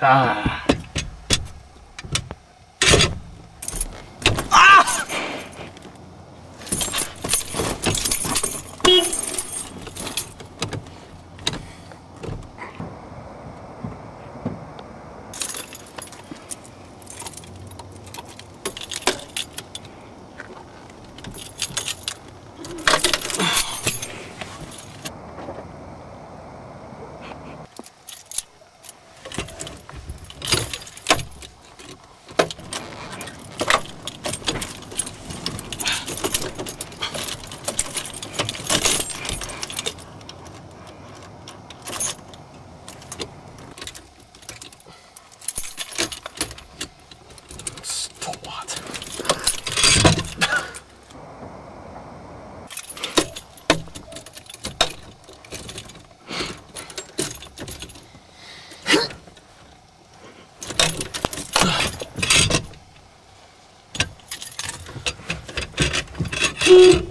아. Beep.